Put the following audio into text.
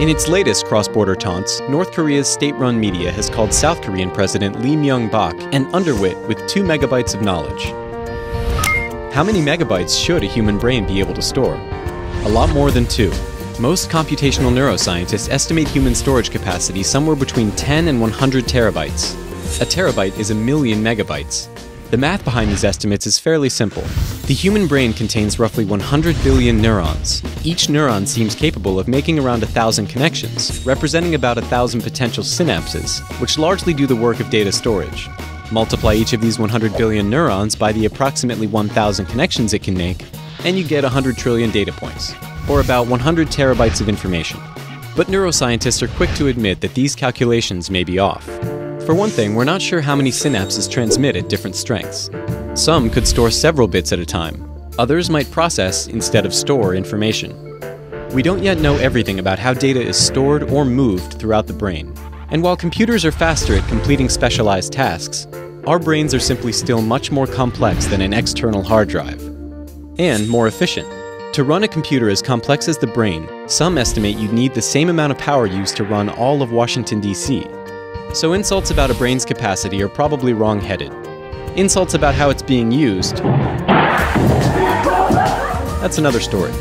In its latest cross border taunts, North Korea's state run media has called South Korean President Lee Myung bak an underwit with 2 megabytes of knowledge. How many megabytes should a human brain be able to store? A lot more than 2. Most computational neuroscientists estimate human storage capacity somewhere between 10 and 100 terabytes. A terabyte is a million megabytes. The math behind these estimates is fairly simple. The human brain contains roughly 100 billion neurons. Each neuron seems capable of making around a thousand connections, representing about a thousand potential synapses, which largely do the work of data storage. Multiply each of these 100 billion neurons by the approximately 1,000 connections it can make, and you get 100 trillion data points, or about 100 terabytes of information. But neuroscientists are quick to admit that these calculations may be off. For one thing, we're not sure how many synapses transmit at different strengths. Some could store several bits at a time. Others might process instead of store information. We don't yet know everything about how data is stored or moved throughout the brain. And while computers are faster at completing specialized tasks, our brains are simply still much more complex than an external hard drive. And more efficient. To run a computer as complex as the brain, some estimate you'd need the same amount of power used to run all of Washington, D.C. So insults about a brain's capacity are probably wrong-headed. Insults about how it's being used, that's another story.